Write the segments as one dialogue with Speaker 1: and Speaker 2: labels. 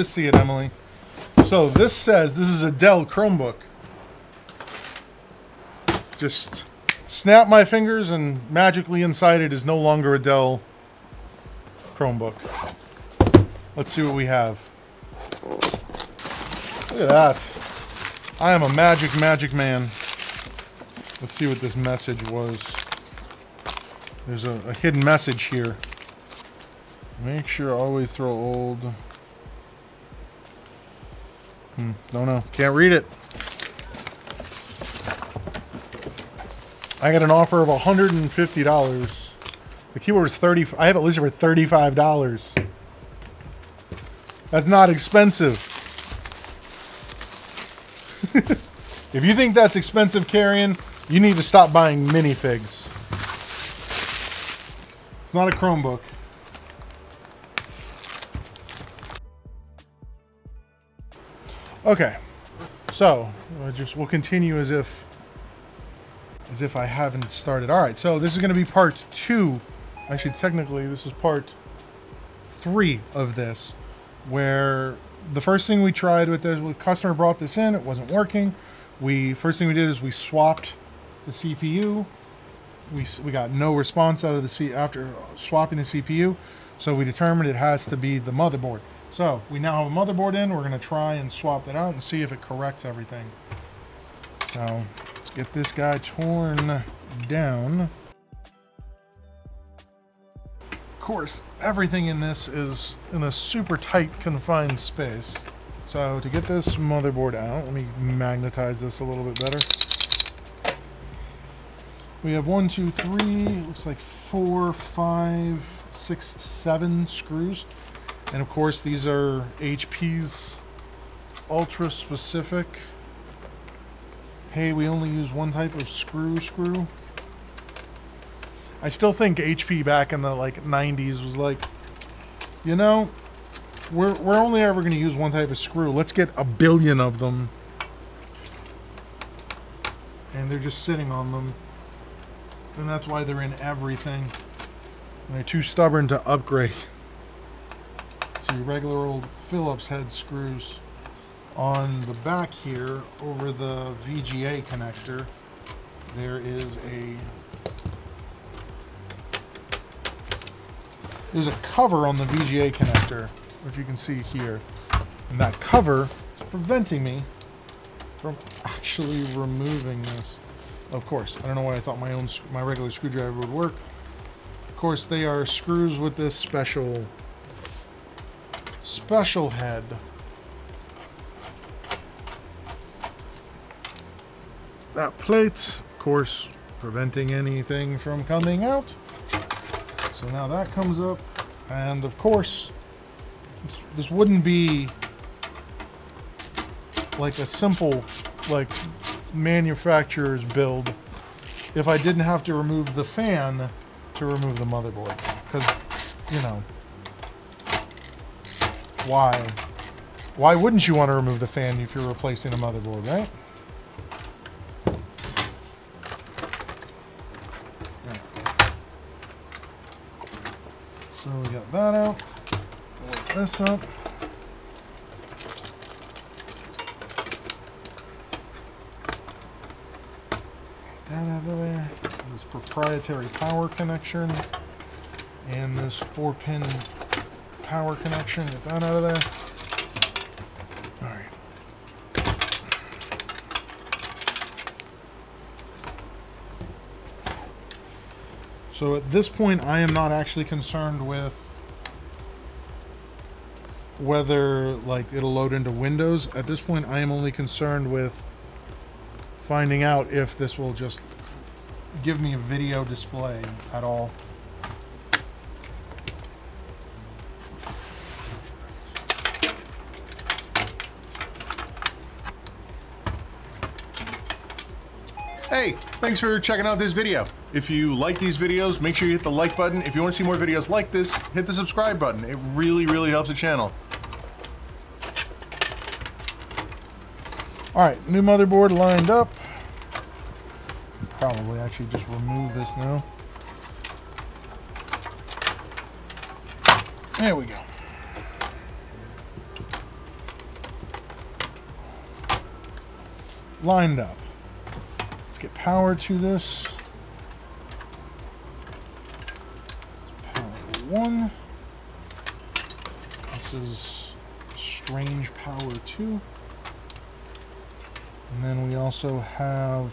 Speaker 1: to see it, Emily. So this says this is a Dell Chromebook. Just snap my fingers and magically inside it is no longer a Dell Chromebook. Let's see what we have. Look at that. I am a magic, magic man. Let's see what this message was. There's a, a hidden message here. Make sure I always throw old. Hmm, don't know. Can't read it. I got an offer of $150. The keyboard is 30 I have it listed for $35. That's not expensive. if you think that's expensive, Carrion, you need to stop buying minifigs. It's not a Chromebook. Okay, so we'll just we'll continue as if as if I haven't started. All right, so this is going to be part two. Actually, technically, this is part three of this, where the first thing we tried with this, the customer brought this in, it wasn't working. We first thing we did is we swapped the CPU. We we got no response out of the C after swapping the CPU, so we determined it has to be the motherboard. So we now have a motherboard in. We're going to try and swap that out and see if it corrects everything. So let's get this guy torn down. Of course, everything in this is in a super tight confined space. So to get this motherboard out, let me magnetize this a little bit better. We have one, two, three, looks like four, five, six, seven screws. And of course, these are HP's ultra specific. Hey, we only use one type of screw screw. I still think HP back in the like 90s was like, you know, we're, we're only ever going to use one type of screw. Let's get a billion of them. And they're just sitting on them. And that's why they're in everything. And they're too stubborn to upgrade to regular old Phillips head screws. On the back here, over the VGA connector, there is a there's a cover on the VGA connector, which you can see here. And that cover is preventing me from actually removing this. Of course, I don't know why I thought my own my regular screwdriver would work. Of course, they are screws with this special special head. That plate, of course, preventing anything from coming out. So now that comes up, and of course, this, this wouldn't be like a simple, like, manufacturer's build if I didn't have to remove the fan to remove the motherboard. Because, you know, why? Why wouldn't you want to remove the fan if you're replacing a motherboard, right? So we got that out. Lift this up. Get That out of there. This proprietary power connection. And this four pin power connection. Get that out of there. All right. So at this point, I am not actually concerned with whether like it'll load into Windows. At this point, I am only concerned with finding out if this will just give me a video display at all.
Speaker 2: Hey, thanks for checking out this video. If you like these videos, make sure you hit the like button. If you want to see more videos like this, hit the subscribe button. It really, really helps the channel.
Speaker 1: All right, new motherboard lined up. Probably actually just remove this now. There we go. Lined up. Get power to this. Power one. This is strange power two. And then we also have,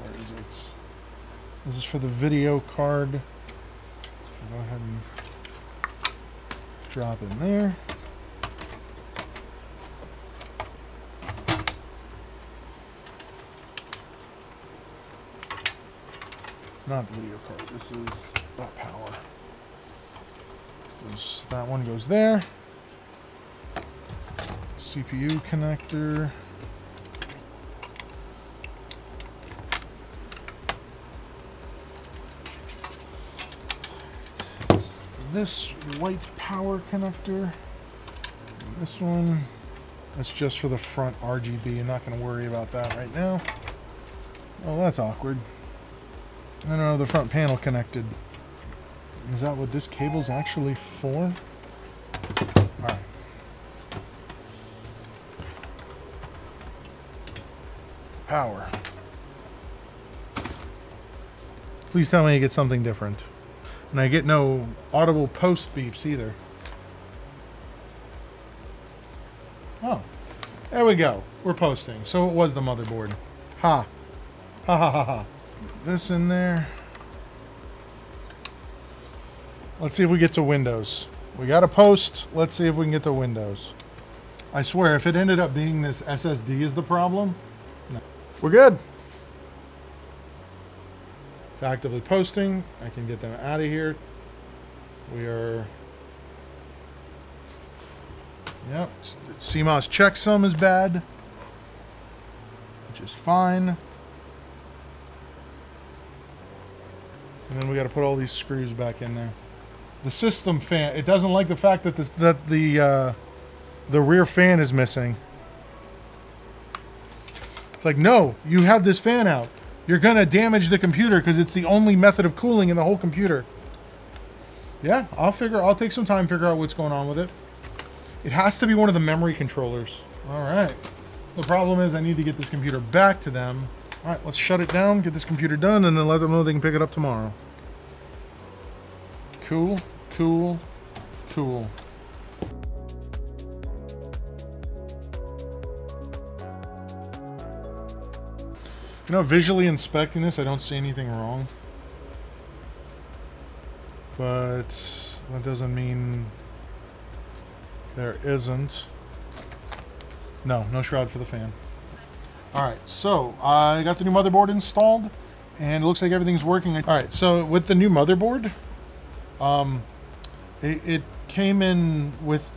Speaker 1: where is it? This is for the video card. So go ahead and drop in there. Not the video card. This is that power. Goes, that one goes there. CPU connector. This white power connector. This one. That's just for the front RGB. I'm not going to worry about that right now. Oh, that's awkward. I don't know, the front panel connected. Is that what this cable's actually for? Alright. Power. Please tell me you get something different. And I get no audible post beeps either. Oh. There we go. We're posting. So it was the motherboard. Ha. Ha ha ha ha. This in there. Let's see if we get to Windows. We got a post. Let's see if we can get to Windows. I swear, if it ended up being this SSD is the problem, no. we're good. It's actively posting. I can get them out of here. We are... Yep. CMOS checksum is bad. Which is fine. And then we got to put all these screws back in there. The system fan, it doesn't like the fact that the, that the, uh, the rear fan is missing. It's like, no, you have this fan out. You're going to damage the computer because it's the only method of cooling in the whole computer. Yeah, I'll figure, I'll take some time to figure out what's going on with it. It has to be one of the memory controllers. All right. The problem is I need to get this computer back to them. All right, let's shut it down, get this computer done, and then let them know they can pick it up tomorrow. Cool, cool, cool. You know, visually inspecting this, I don't see anything wrong. But that doesn't mean there isn't. No, no shroud for the fan. All right, so I got the new motherboard installed and it looks like everything's working. All right, so with the new motherboard, um, it, it came in with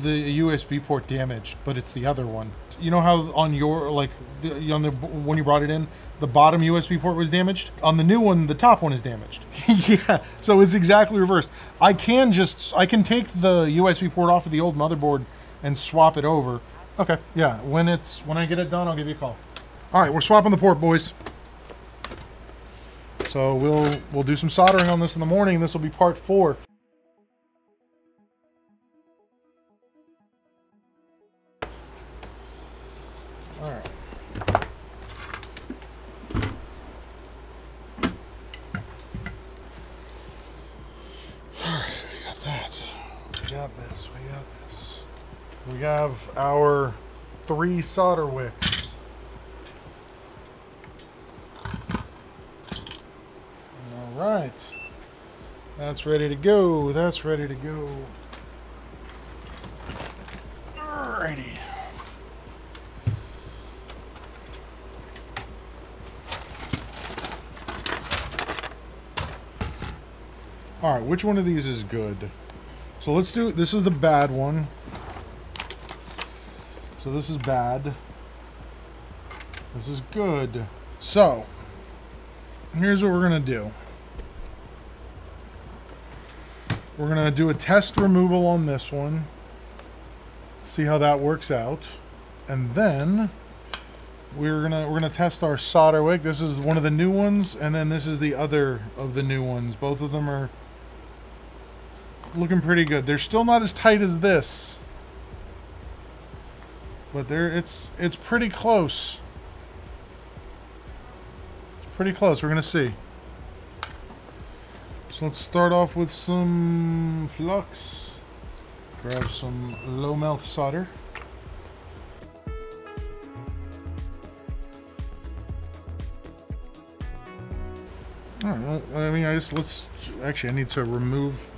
Speaker 1: the USB port damaged, but it's the other one. You know how on your like the, on the when you brought it in, the bottom USB port was damaged. On the new one, the top one is damaged. yeah, so it's exactly reversed. I can just I can take the USB port off of the old motherboard and swap it over. Okay, yeah. When it's when I get it done, I'll give you a call. All right, we're swapping the port, boys. So we'll we'll do some soldering on this in the morning. This will be part four. All right. All right, we got that. We got this. We got this. We have our three solder wicks. All right. That's ready to go. That's ready to go. Alrighty. All right, which one of these is good? So let's do, this is the bad one. So this is bad. This is good. So, here's what we're gonna do. We're gonna do a test removal on this one. See how that works out. And then we're gonna we're gonna test our solder wick. This is one of the new ones, and then this is the other of the new ones. Both of them are looking pretty good. They're still not as tight as this. But they're it's it's pretty close. It's pretty close. We're to see. So let's start off with some flux. Grab some low melt solder. All right, well, I mean, I just let's actually I need to remove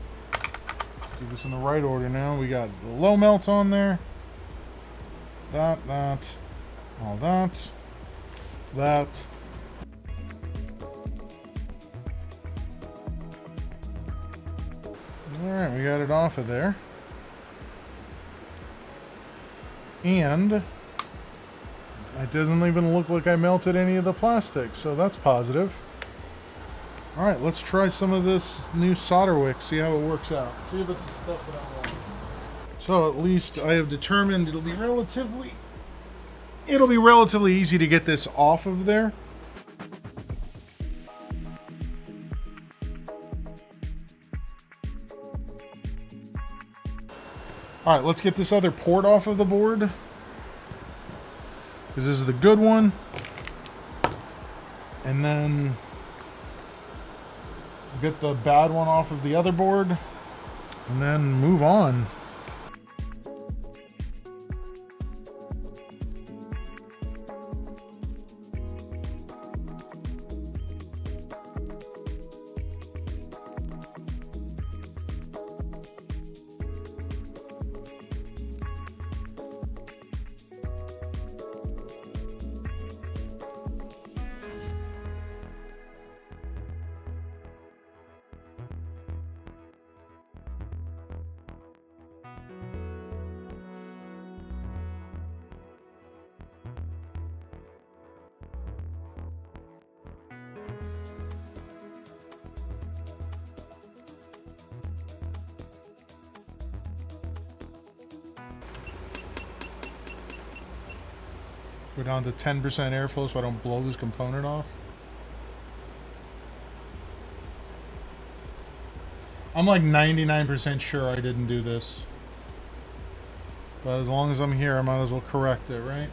Speaker 1: do this in the right order now. We got the low melt on there. That, that, all that, that. Alright, we got it off of there. And it doesn't even look like I melted any of the plastic, so that's positive. Alright, let's try some of this new solder wick, see how it works out. See if it's the stuff that I want. So at least I have determined it'll be relatively it'll be relatively easy to get this off of there. Alright, let's get this other port off of the board. Because this is the good one. And then get the bad one off of the other board. And then move on. Go down to 10% airflow so I don't blow this component off. I'm like 99% sure I didn't do this. But as long as I'm here, I might as well correct it, right?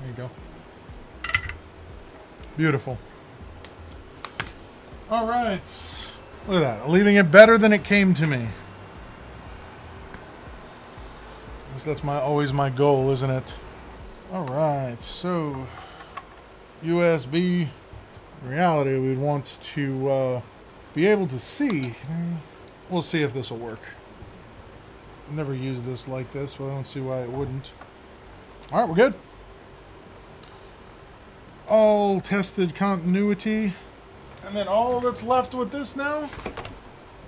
Speaker 1: There you go. Beautiful. All right. Look at that. Leaving it better than it came to me. that's my always my goal, isn't it? Alright, so USB reality we'd want to uh, be able to see. We'll see if this will work. Never used this like this, but I don't see why it wouldn't. Alright, we're good. All tested continuity. And then all that's left with this now,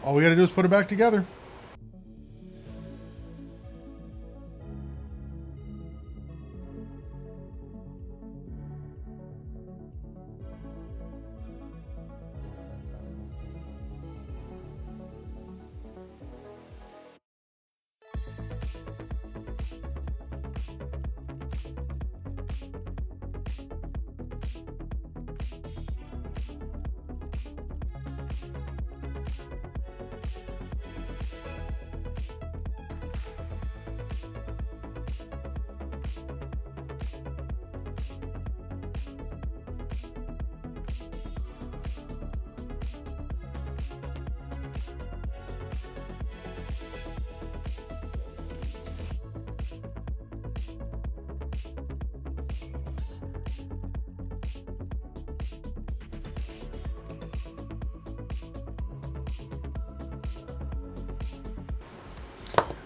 Speaker 1: all we gotta do is put it back together.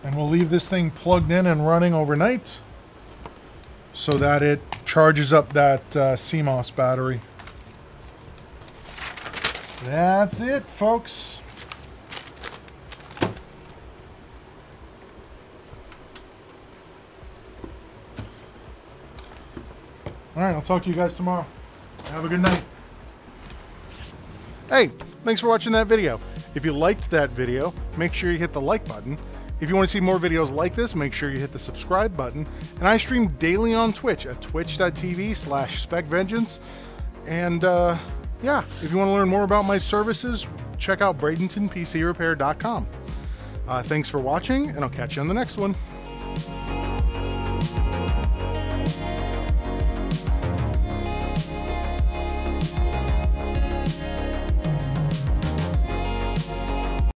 Speaker 1: And we'll leave this thing plugged in and running overnight so that it charges up that uh, CMOS battery. That's it, folks. All right, I'll talk to you guys tomorrow. Have a good night. Hey, thanks for watching that video. If you liked that video, make sure you hit the like button if you want to see more videos like this, make sure you hit the subscribe button. And I stream daily on Twitch at twitch.tv slash specvengeance. And uh, yeah, if you want to learn more about my services, check out bradentonpcrepair.com. Uh, thanks for watching, and I'll catch you on the next one.